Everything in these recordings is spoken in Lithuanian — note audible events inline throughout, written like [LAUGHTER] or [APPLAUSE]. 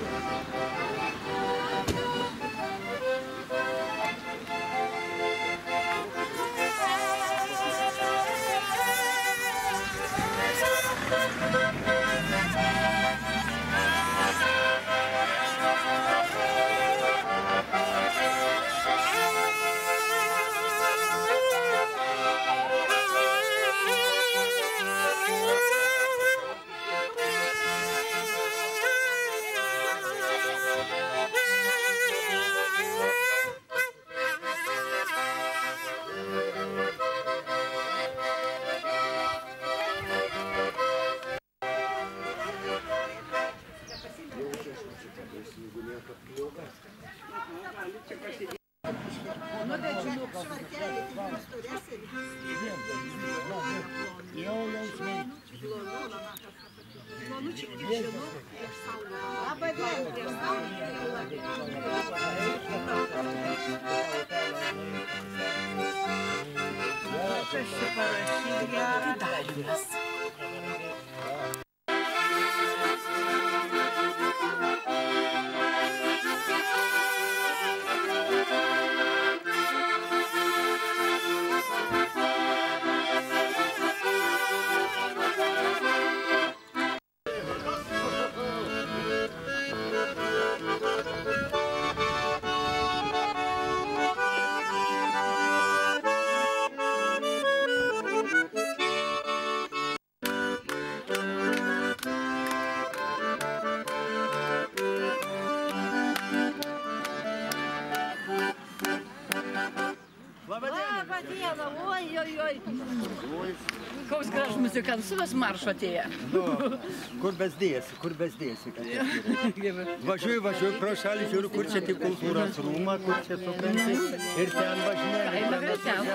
あ。Oi, oi. Koks gražus muzikantuvas maršo atėjo. Nu, kur besdėsi, kur besdėsi. [LAUGHS] Važiuoju, važiuoju pro šalį, žiūriu, kur čia tik kultūros rūma, kur čia supranti. Ir ten važinėjau,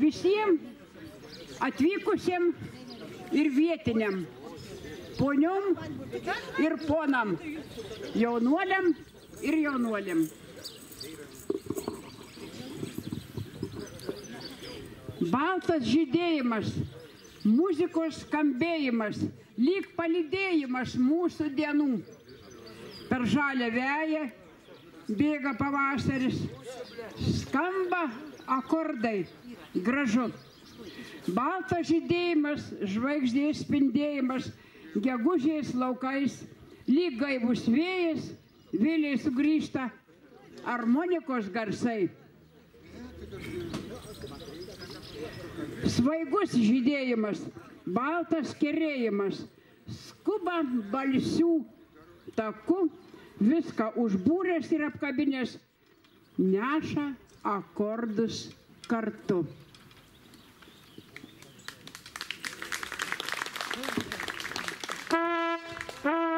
visiems atvykusiem ir vietiniam, poniom ir ponam, jaunuoliam ir jaunuoliam. Baltas žydėjimas, muzikos skambėjimas, lyg palydėjimas mūsų dienų. Per žalę veją bėga pavasaris, skamba akordai, gražu. Baltas žydėjimas, žvaigždės spindėjimas, gegužės laukais, lyg gaivus vėjas, vėliai sugrįžta harmonikos garsai. Svaigus žydėjimas, baltas kerėjimas, skuba balsių taku, viską užbūręs ir apkabinės, neša akordus kartu. Ah!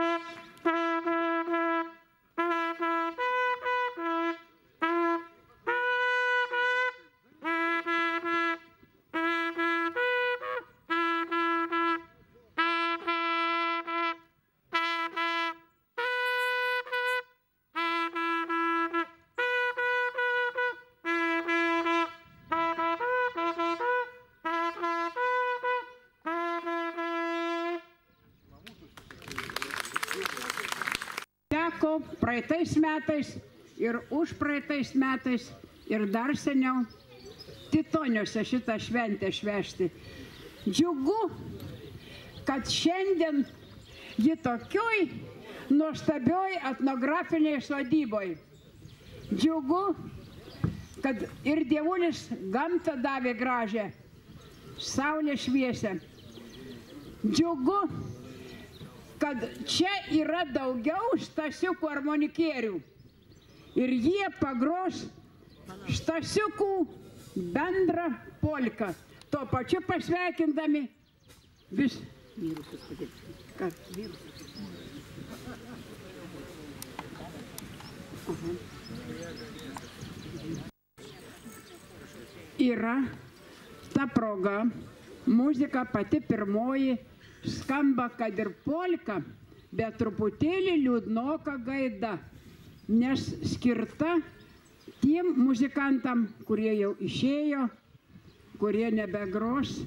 Metais ir už praeitais metais ir dar seniau Titoniuose šitą šventę švešti. Džiugu, kad šiandien ji tokioj nuostabioj etnografiniai sodyboj. Džiugu, kad ir dievulis gamtą davė gražią, saulė šviesę. Džiugu, kad čia yra daugiau stasiukų armonikierių. Ir jie pagros stasiukų bendrą polką. Tuo pačiu pasveikindami vis virusus. Kas virusus? Aha. Yra ta proga, muzika pati pirmoji skamba, kad ir polka, bet truputėlį liūdnoka gaida, nes skirta tiem muzikantam, kurie jau išėjo, kurie nebegros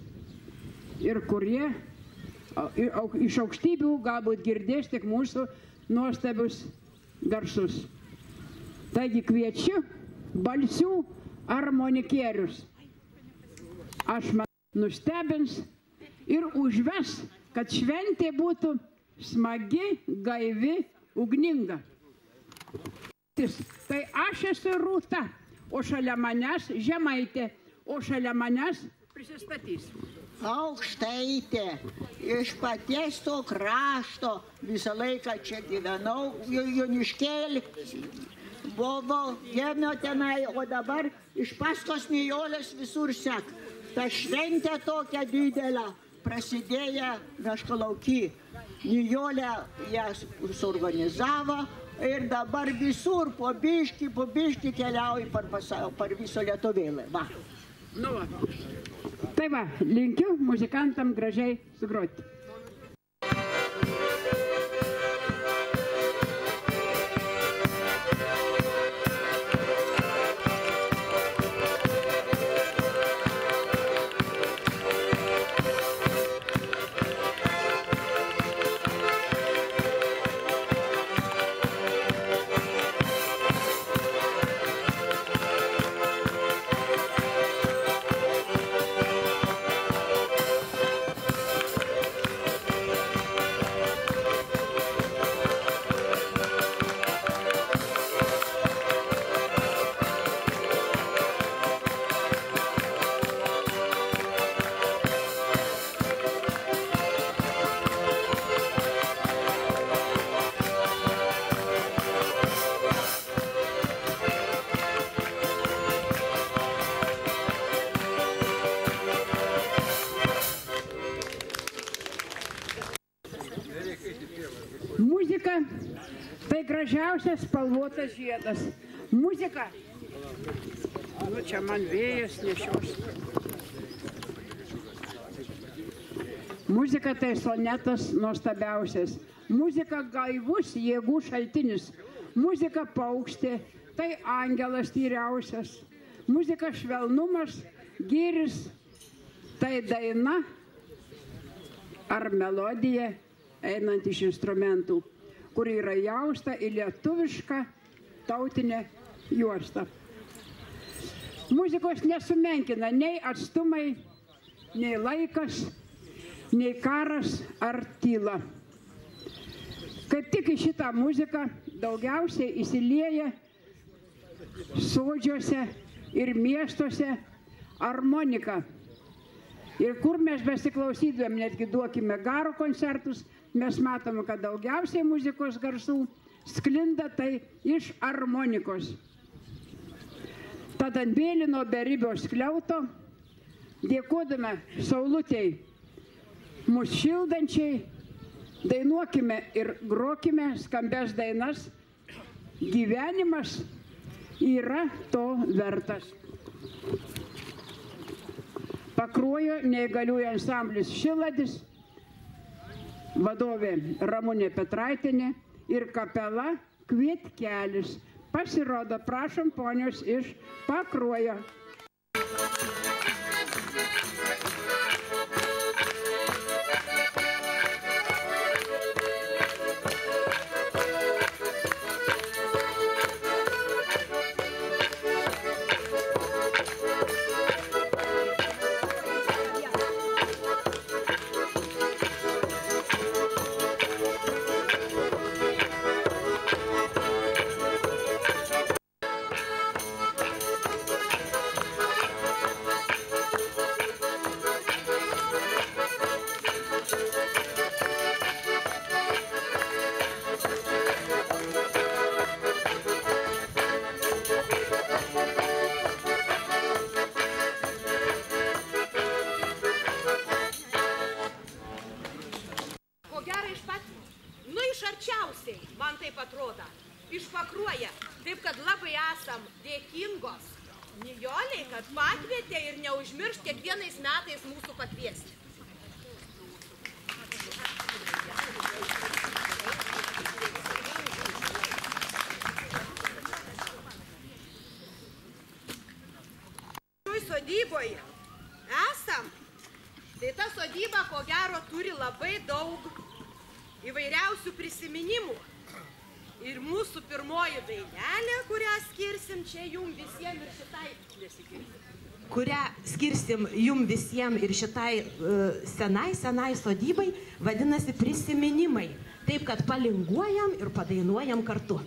ir kurie iš aukštybių galbūt girdės tik mūsų nuostabius garsus. Taigi kviečiu balsių armonikierius. Aš man nustebins ir užves, kad šventė būtų smagi, gaivi, ugninga. Tai aš esu rūta, o šalia manęs žemaitė, o šalia manęs prisistatys. Aukštaitė, iš paties to krašto, visą laiką čia gyvenau, Jo- Joniškėlį, buvau, gėmio tenai, o dabar iš paskos Nijolės visur sek. Ta šventė tokia didelė, prasidėjo Meškalauky. Nijolė ją suorganizavo ir dabar visur po biški, po biški keliauja per, pasaulį, per viso Lietuvėlį. Va. Nu, va. tai va, linkiu muzikantam gražiai sugroti. Gražiausias spalvotas žiedas. Muzika. Nu, čia man vėjas nešios. Muzika tai sonetas nuostabiausias. Muzika gaivus jėgų šaltinis. Muzika paukštė, tai angelas tyriausias. Muzika švelnumas, gyris, tai daina ar melodija einant iš instrumentų, kuri yra jausta į lietuvišką tautinę juostą. Muzikos nesumenkina nei atstumai, nei laikas, nei karas ar tyla. Kaip tik į šitą muziką daugiausiai įsilieja sodžiuose ir miestuose harmonika. Ir kur mes besiklausydami, netgi duokime garo koncertus, mes matome, kad daugiausiai muzikos garsų sklinda tai iš harmonikos. Tad ant vėlino beribio skliauto, dėkodame Saulutėjai, mūsų šildančiai, dainuokime ir grokime skambes dainas. Gyvenimas yra to vertas. Pakruojo neįgaliųjų ansamblis Šiladis, vadovė Ramūnė Petraitinė ir kapela Kvietkelis. Pasirodo, prašom ponios iš Pakruojo. Ko sodyboje esam Tai ta sodyba, ko gero, turi labai daug įvairiausių prisiminimų. Ir mūsų pirmoji dainelė, kurią skirsim čia jum visiems ir šitai nesikirsim. kurią skirsim jum visiems ir šitai uh, senai, senai sodybai, vadinasi prisiminimai. Taip, kad palinguojam ir padainuojam kartu.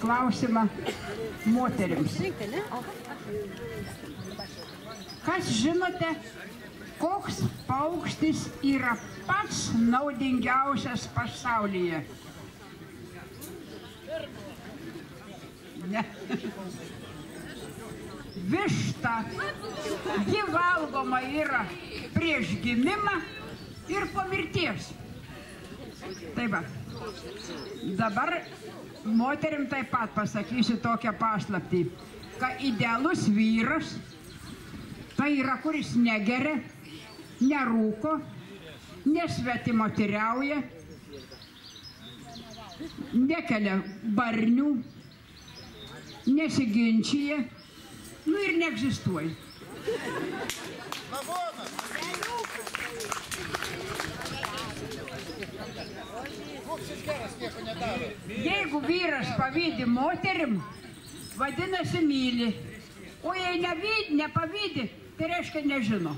Klausimą moteriams. Kas žinote, koks paukštis yra pats naudingiausias pasaulyje? Ne. Višta. Ji valgoma yra prieš gimimą ir po mirties. Tai va. Dabar moterim taip pat pasakysiu tokią paslaptį, kad idealus vyras tai yra, kuris negeria, nerūko, nesvetimo tyriauja, nekelia barnių, nesiginčia, nu ir neegzistuoja. Jeigu vyras pavydi moterim, vadinasi myli. O jei nevydi, nepavydi, tai reiškia nežino.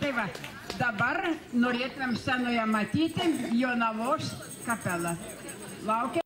Tai va, dabar norėtumėm scenoje matyti Jonavos kapelą. Laukia.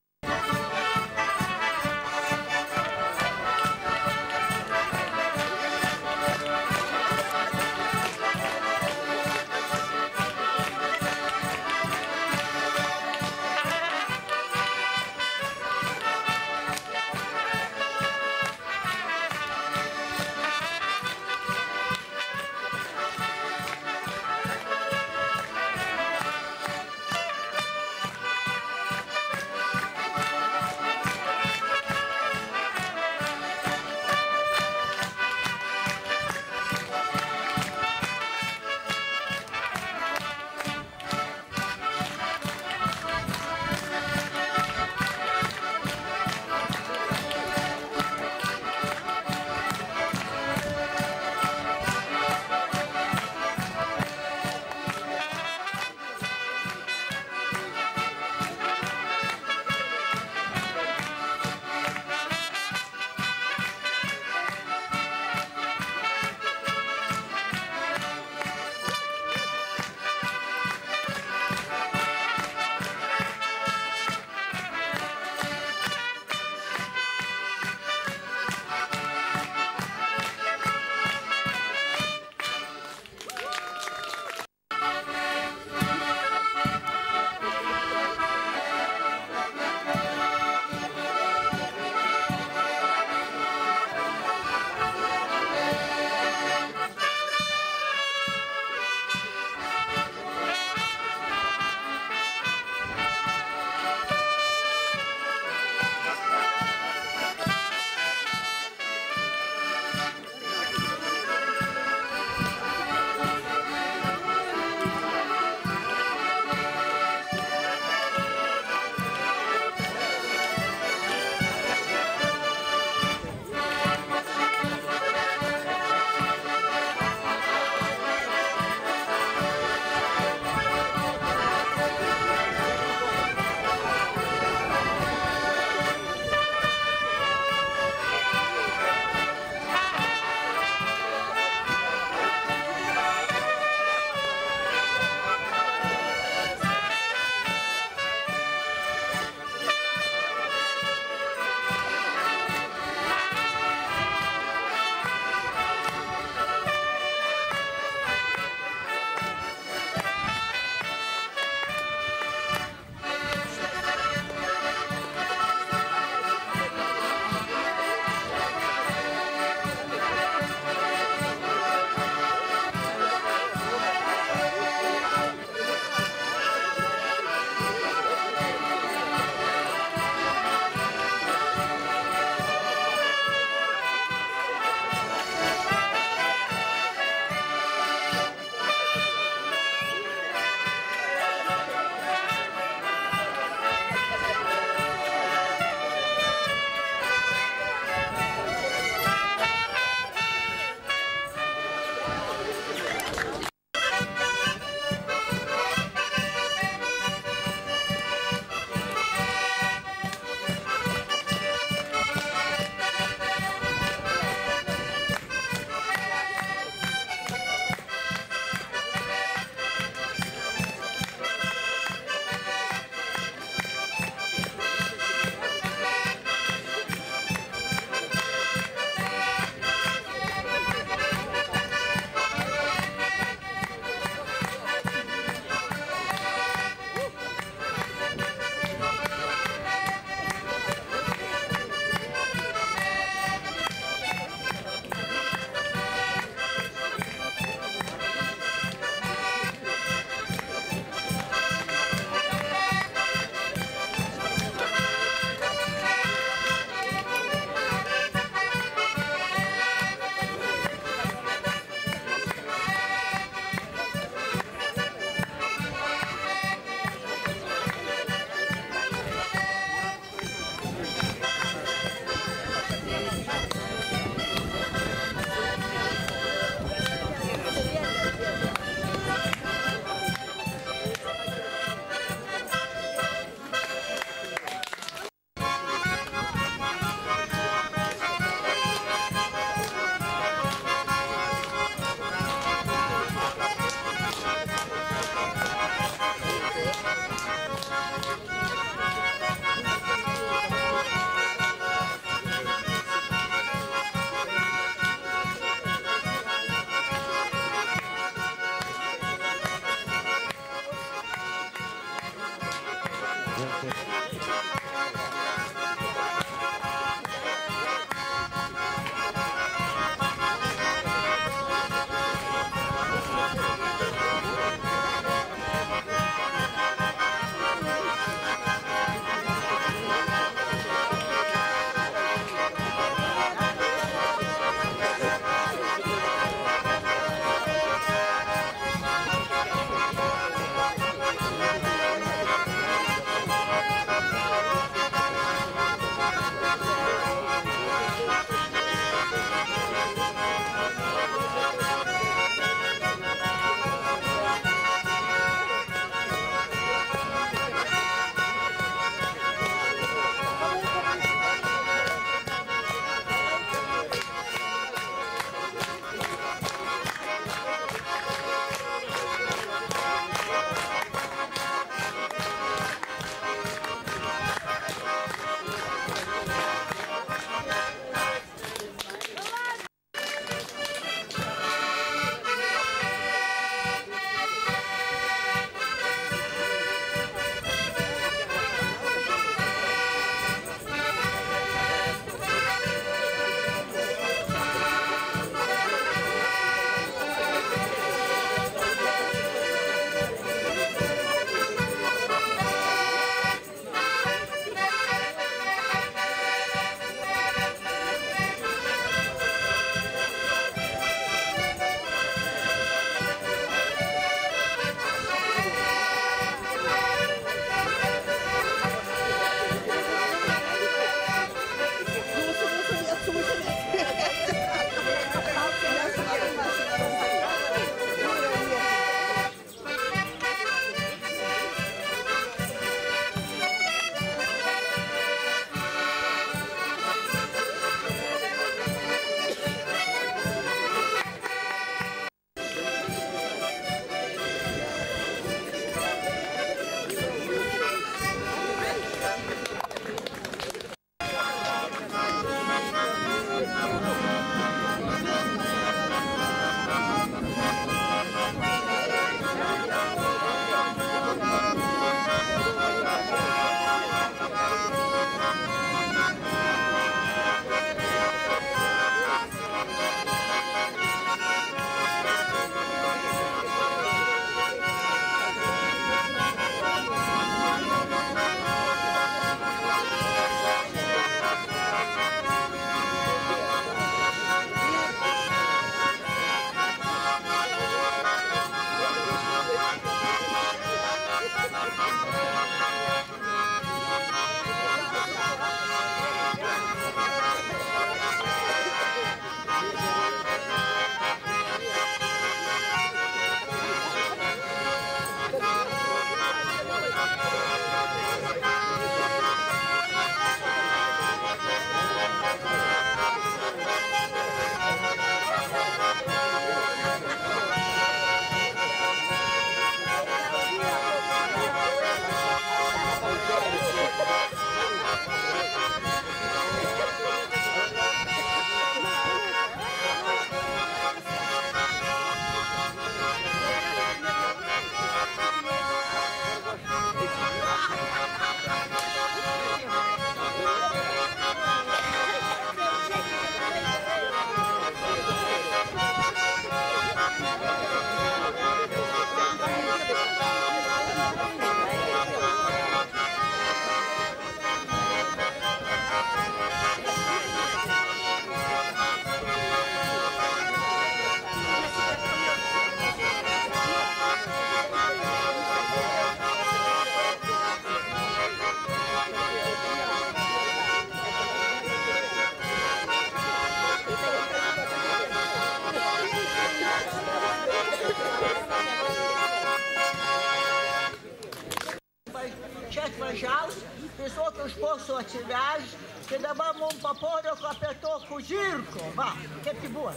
Atsiveš, tai dabar mums paporoko apie to kužirko, va, kaip tai buvo.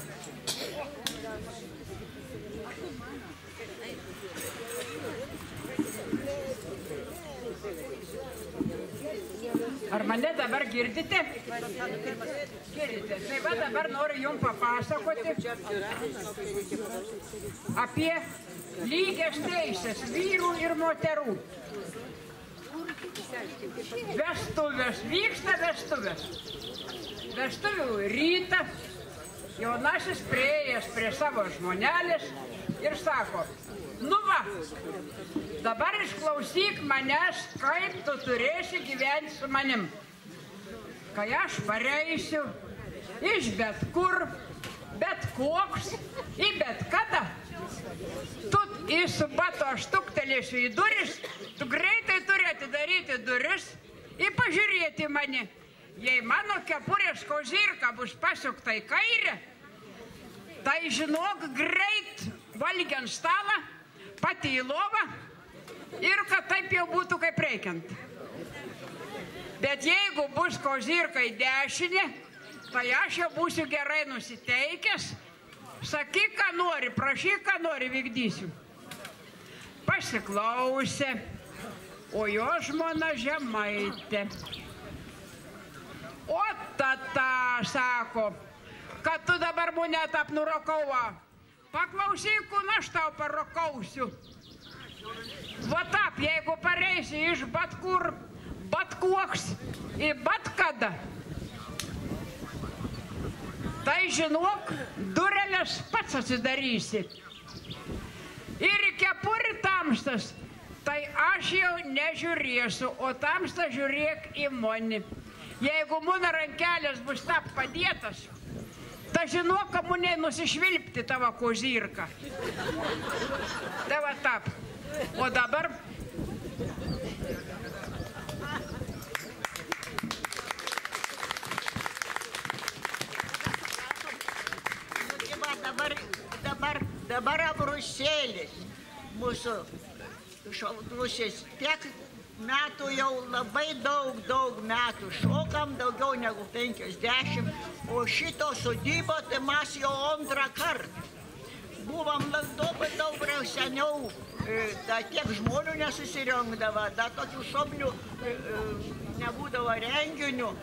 Ar mane dabar girdite? Girdite. Tai va dabar noriu jums papasakoti apie lygias teisės vyrų ir moterų. Vestuvės, vyksta vestuvės. Vestuvių rytą jaunasis prieėjęs prie savo žmonelės ir sako, nu va, dabar išklausyk manęs, kaip tu turėsi gyventi su manim. Kai aš pareisiu iš bet kur, bet koks, į bet kada, tu į subato aš tuktelėsiu į duris, tu greitai turi atidaryti duris ir pažiūrėti mane. Jei mano kepurės kozirka bus pasukta į kairę, tai žinok greit valgiant stalą, pati į lovą ir kad taip jau būtų kaip reikiant. Bet jeigu bus kozirka į dešinę, tai aš jau būsiu gerai nusiteikęs. Sakyk, ką nori, prašyk, ką nori, vykdysiu. Pasiklausė, o jo žmona žemaitė. O tata sako, kad tu dabar mane tap nurokauva. Paklausyk, kun aš tau parokausiu. Va tap, jeigu pareisi iš bet kur, bet koks, į bet kada. Tai žinok, durelės pats atsidarysi. Ir į kepurį tamstas, tai aš jau nežiūrėsiu, o tamstą žiūrėk į moni. Jeigu mano rankelės bus tap padėtas, tai žinok, kamuniai nusišvilpti tavo kozirką. Va tap. O dabar Nu, tai dabar, dabar, dabar abrusėlis mūsų šautrusis. Tiek metų jau labai daug, daug metų šokam, daugiau negu 50, o šito sodybo tai mes jau antrą kartą. Buvom labai daug jau seniau, e, da tiek žmonių nesusirinkdavo, da tokių šoblių e, e, nebūdavo renginių.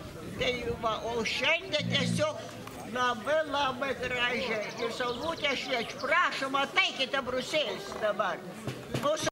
Tai va, o šiandien tiesiog labai labai gražiai. Ir saulutė šviečia. Prašom, ateikite Bruselis dabar. Mūsų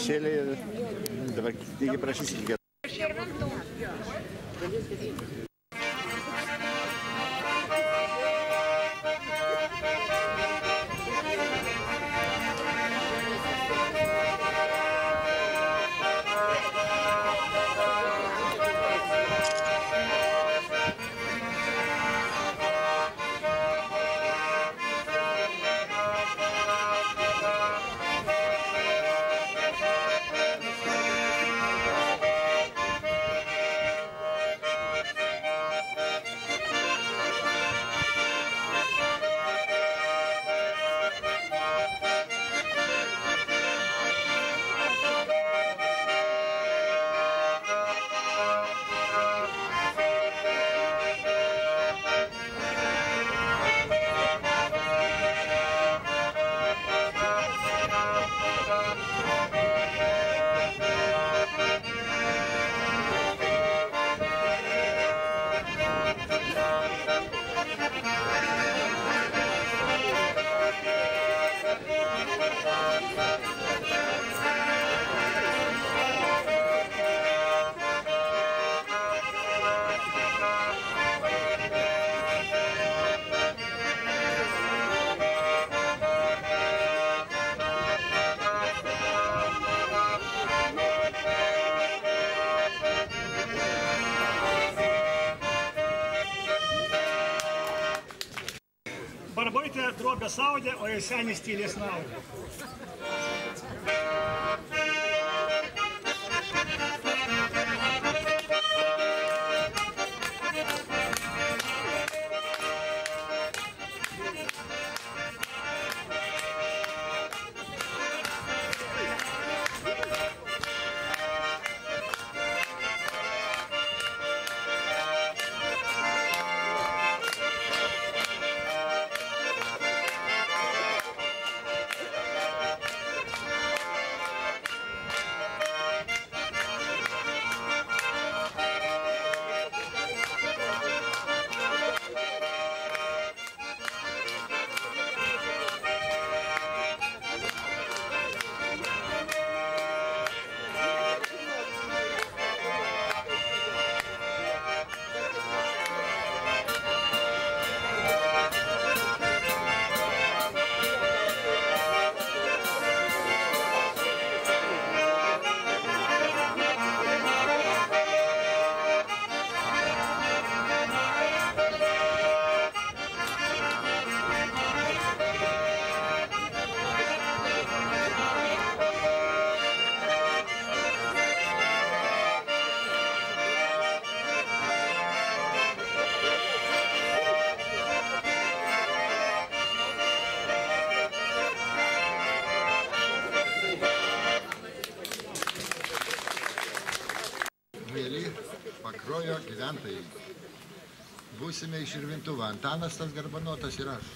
šešėliai. Dabar taigi prašysit drobė saudė, o ir senis Būsime iš Irvintuvo. Antanas tas garbanotas ir aš.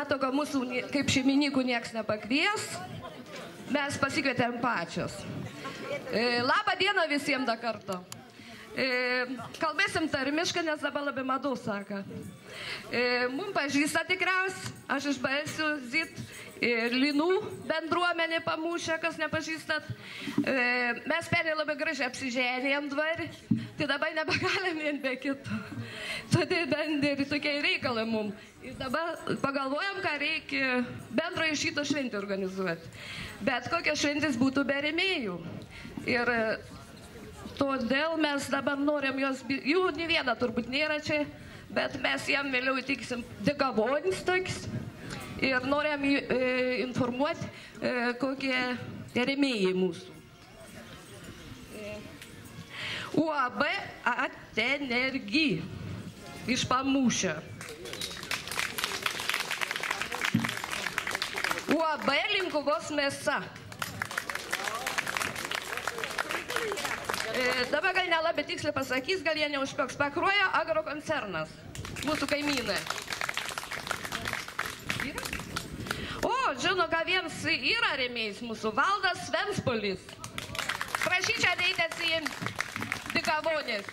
Mato, kad mūsų kaip šeimininkų niekas nepakvies, mes pasikvietėm pačios. E, Labą dieną visiems dar kartą. E, Kalbėsim tarmiškai, nes dabar labai madu, sako. E, Mums pažįsta tikriausiai, aš iš Balsių Zit ir Linų bendruomenė pamūšė, kas nepažįstat. E, Mes pernai labai gražiai apsiženėjom dvarį, tai dabar nebegalim vien be kito. Todėl bent ir tokie reikalai mums. Ir dabar pagalvojom, ką reikia bendrojo šito šventį organizuoti. Bet kokios šventės būtų be remėjų. Ir e, todėl mes dabar norim jos, jų ne viena turbūt nėra čia, bet mes jam vėliau įtiksim degavonis toks. Ir jį, e, informuoti, e, kokie remėjai mūsų. UAB Atenergy iš Pamūšio. UAB Linkuvos mėsa. E, dabar gal nelabai tiksliai pasakys, gal jie neužpirks. Pakruoja agrokoncernas. Mūsų kaimynai. O, žino, ką vienas yra rėmėjais mūsų. Valdas Svenspolis. Prašyčiau ateiti atsijimti. de Cabolhas.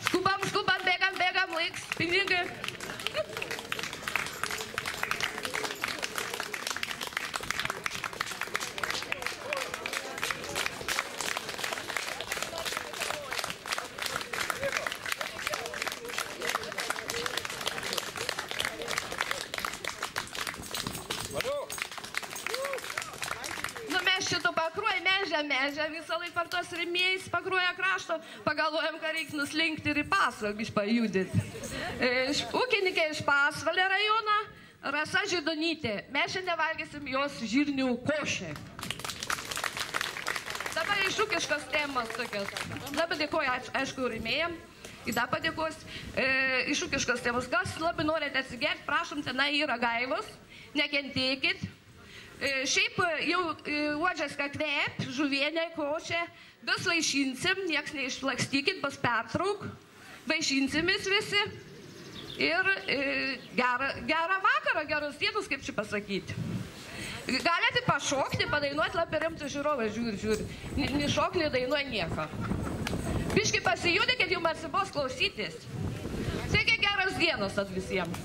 Desculpa, desculpa, pega, pega, Moix, pindiga. Mežę visą laiką per tos rėmėjais pakruoja krašto, pagalvojam, ką reikia nuslinkti ir į pasvalgį išpajudinti. Iš- Ūkininkė iš pasvalio rajono, Rasa Židonytė. Mes šiandien valgysim jos žirnių košę. Dabar iš ūkiškos temos tokios. Labai dėkoju, aišku, rėmėjam. Ir dar padėkos e, iš ūkiškos temos. Kas labai norite atsigerti, prašom, tenai yra gaivos, nekentėkit. E, Šiaip e, jau e, uodžias ką kvep, žuvienė, košė, vis vaišinsim, nieks neišplakstykit, bus pertrauk, vaišinsimės visi. Ir gerą, gerą vakarą, geros dienos, kaip čia pasakyti. Galite pašokti, padainuoti, labai rimtų žiūrovai, žiūri, žiūri. Ni- Ni šok, ni dainuoja nieko. Biški pasijudėkit, jums atsibos klausytis. Taigi geros dienos at visiems.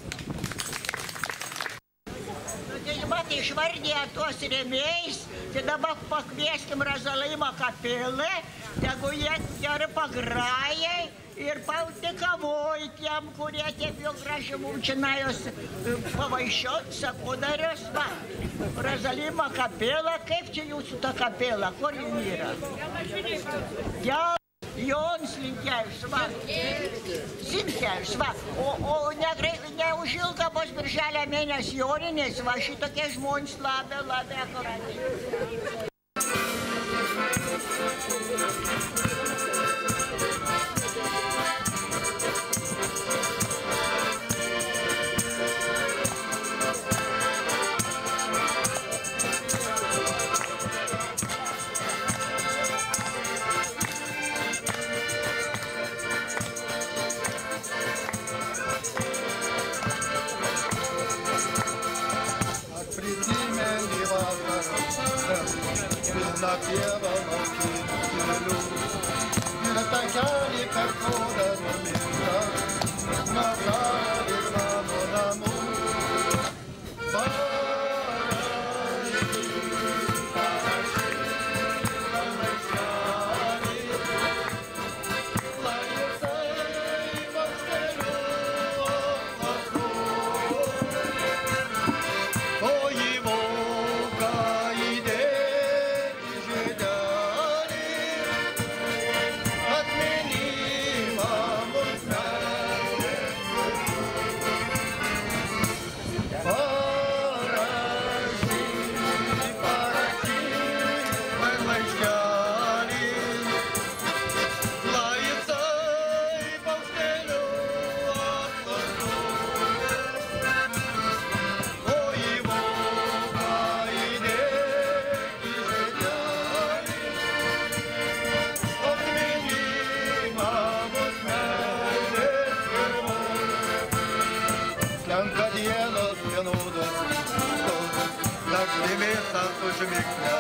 Tai matai, išvardė tuos rėmėjais, tai dabar pakvieskim Razalaimą kapilą, tegu jie gerai pagrajai ir pautikavoj tiem, kurie taip jau gražiai mums čia najos pavaišiot, sakudarius, va. Razalima kapila, kaip čia jūsų ta kapila, kur jin yra? Ja, Jons Linkevičius, va. Simkevičius, va. O, o negrei- neužilga bus birželio mėnesį joninės, va šitokie žmonės labai, labai akuratai. Naktimis aš